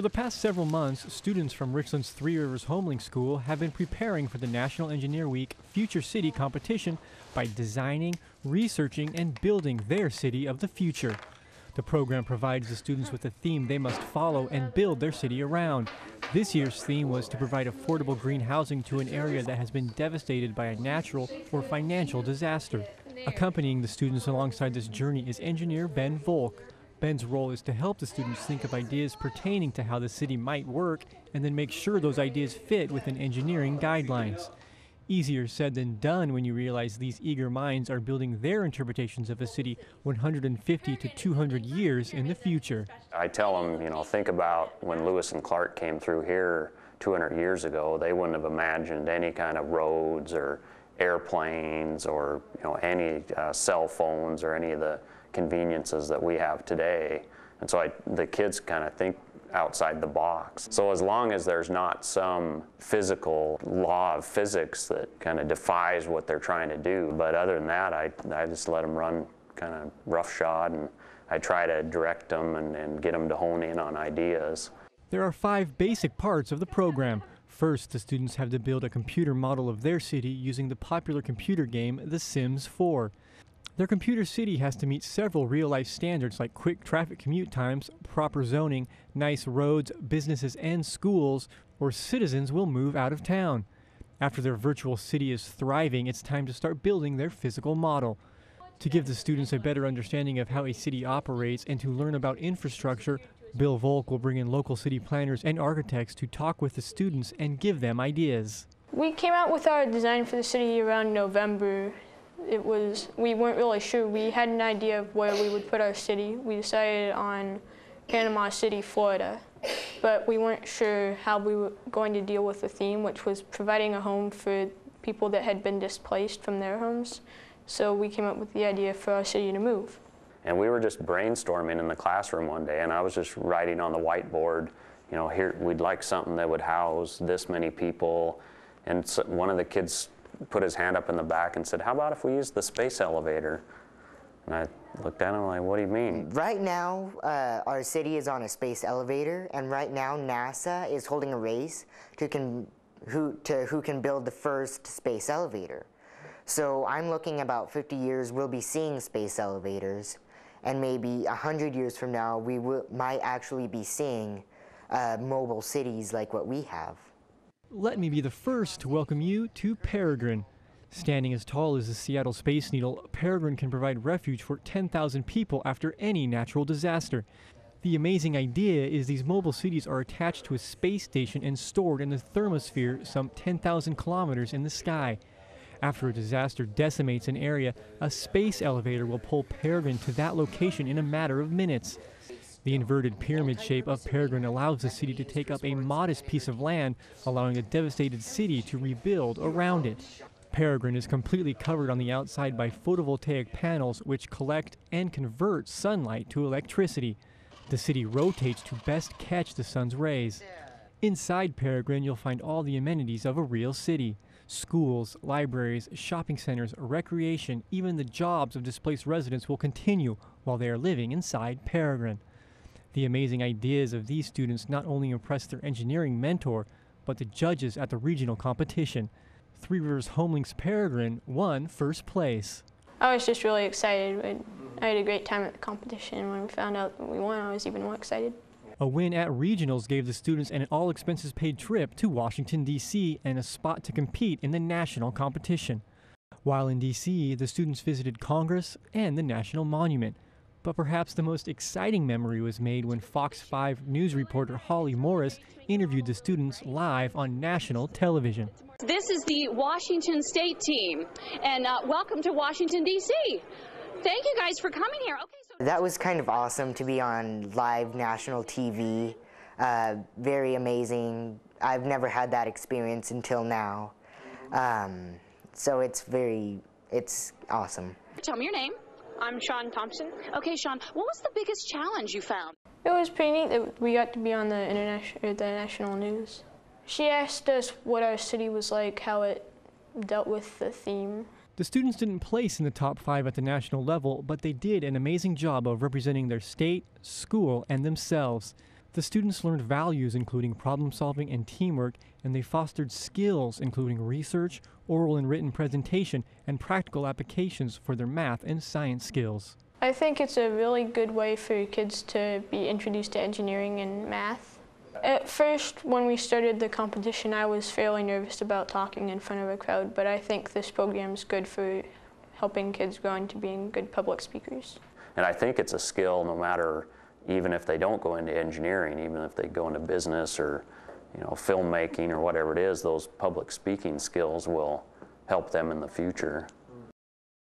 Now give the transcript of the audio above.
For the past several months, students from Richland's Three Rivers HomeLink School have been preparing for the National Engineer Week Future City competition by designing, researching, and building their city of the future. The program provides the students with a theme they must follow and build their city around. This year's theme was to provide affordable green housing to an area that has been devastated by a natural or financial disaster. Accompanying the students alongside this journey is engineer Ben Volk. Ben's role is to help the students think of ideas pertaining to how the city might work and then make sure those ideas fit within engineering guidelines. Easier said than done when you realize these eager minds are building their interpretations of a city 150 to 200 years in the future. I tell them, you know, think about when Lewis and Clark came through here 200 years ago, they wouldn't have imagined any kind of roads or airplanes or, you know, any uh, cell phones or any of the conveniences that we have today. And so I, the kids kind of think outside the box. So as long as there's not some physical law of physics that kind of defies what they're trying to do, but other than that, I, I just let them run kind of roughshod and I try to direct them and, and get them to hone in on ideas. There are five basic parts of the program. First, the students have to build a computer model of their city using the popular computer game SimCity 4. Their computer city has to meet several real life standards like quick traffic commute times, proper zoning, nice roads, businesses, and schools, or citizens will move out of town. After their virtual city is thriving, it's time to start building their physical model. To give the students a better understanding of how a city operates and to learn about infrastructure, Bill Volk will bring in local city planners and architects to talk with the students and give them ideas. We came out with our design for the city around November it was, we weren't really sure. We had an idea of where we would put our city. We decided on Panama City, Florida, but we weren't sure how we were going to deal with the theme, which was providing a home for people that had been displaced from their homes. So we came up with the idea for our city to move. And we were just brainstorming in the classroom one day, and I was just writing on the whiteboard, you know, here we'd like something that would house this many people. And so one of the kids put his hand up in the back and said, how about if we use the space elevator? And I looked at him like, what do you mean? Right now, uh, our city is on a space elevator, and right now NASA is holding a race to, can, who, to who can build the first space elevator. So I'm looking about 50 years, we'll be seeing space elevators, and maybe 100 years from now, we might actually be seeing uh, mobile cities like what we have. Let me be the first to welcome you to Peregrine. Standing as tall as the Seattle Space Needle, Peregrine can provide refuge for 10,000 people after any natural disaster. The amazing idea is these mobile cities are attached to a space station and stored in the thermosphere some 10,000 kilometers in the sky. After a disaster decimates an area, a space elevator will pull Peregrine to that location in a matter of minutes. The inverted pyramid shape of Peregrine allows the city to take up a modest piece of land, allowing a devastated city to rebuild around it. Peregrine is completely covered on the outside by photovoltaic panels which collect and convert sunlight to electricity. The city rotates to best catch the sun's rays. Inside Peregrine, you'll find all the amenities of a real city schools, libraries, shopping centers, recreation, even the jobs of displaced residents will continue while they are living inside Peregrine. The amazing ideas of these students not only impressed their engineering mentor, but the judges at the regional competition. Three Rivers HomeLink's Peregrine won first place. I was just really excited. I had a great time at the competition. When we found out that we won, I was even more excited. A win at regionals gave the students an all expenses paid trip to Washington, D.C., and a spot to compete in the national competition. While in D.C., the students visited Congress and the National Monument. But perhaps the most exciting memory was made when Fox 5 news reporter Holly Morris interviewed the students live on national television. This is the Washington State team, and uh, welcome to Washington, D.C. Thank you guys for coming here. Okay, so that was kind of awesome to be on live national TV. Uh, very amazing. I've never had that experience until now. Um, so it's very, it's awesome. Tell me your name. I'm Sean Thompson. Okay, Sean, what was the biggest challenge you found? It was pretty neat that we got to be on the international, uh, the national news. She asked us what our city was like, how it dealt with the theme. The students didn't place in the top five at the national level, but they did an amazing job of representing their state, school, and themselves. The students learned values including problem solving and teamwork, and they fostered skills including research, oral and written presentation, and practical applications for their math and science skills. I think it's a really good way for kids to be introduced to engineering and math. At first, when we started the competition, I was fairly nervous about talking in front of a crowd, but I think this program is good for helping kids grow into being good public speakers. And I think it's a skill no matter, even if they don't go into engineering, even if they go into business or you know, filmmaking or whatever it is, those public speaking skills will help them in the future.